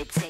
what it takes.